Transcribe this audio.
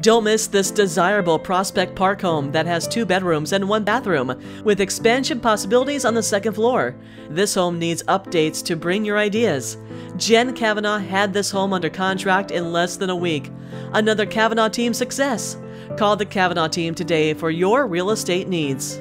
Don't miss this desirable Prospect Park home that has two bedrooms and one bathroom, with expansion possibilities on the second floor. This home needs updates to bring your ideas. Jen Cavanaugh had this home under contract in less than a week. Another Cavanaugh team success. Call the Cavanaugh team today for your real estate needs.